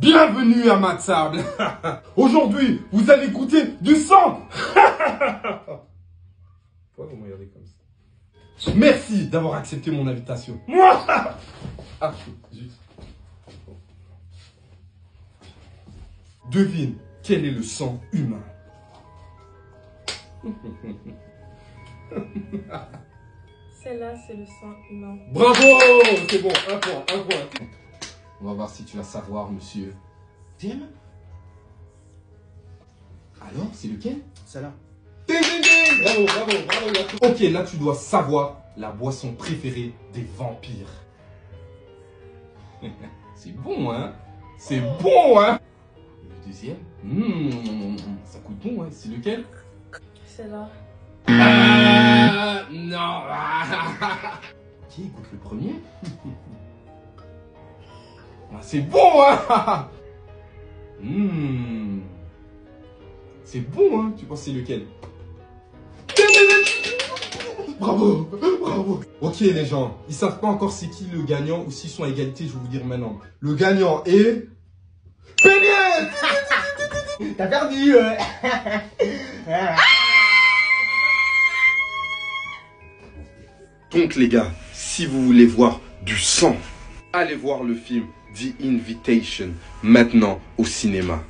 Bienvenue à ma table. Aujourd'hui, vous allez goûter du sang. Pourquoi vous me regardez comme ça Merci d'avoir accepté mon invitation. Moi Ah, juste. Devine quel est le sang humain. Celle-là, c'est le sang humain. Bravo C'est bon, un point, un point. On va voir si tu vas savoir, monsieur. Tim Alors, c'est lequel? Celle-là. Ding, ding, ding Bravo, bravo, bravo. là. Ok, là tu dois savoir la boisson préférée des vampires. C'est bon, hein? C'est bon, hein? Le deuxième? Mmh, Ça coûte bon, hein C'est lequel? Celle-là. Ah, Non Qui écoute le premier? C'est bon, hein Mmh. C'est bon, hein Tu penses c'est lequel? Bravo, bravo. Ok les gens, ils savent pas encore c'est qui le gagnant ou s'ils sont à égalité, je vais vous dire maintenant. Le gagnant est... Péniel T'as perdu euh. Donc les gars, si vous voulez voir du sang, allez voir le film The Invitation maintenant au cinéma.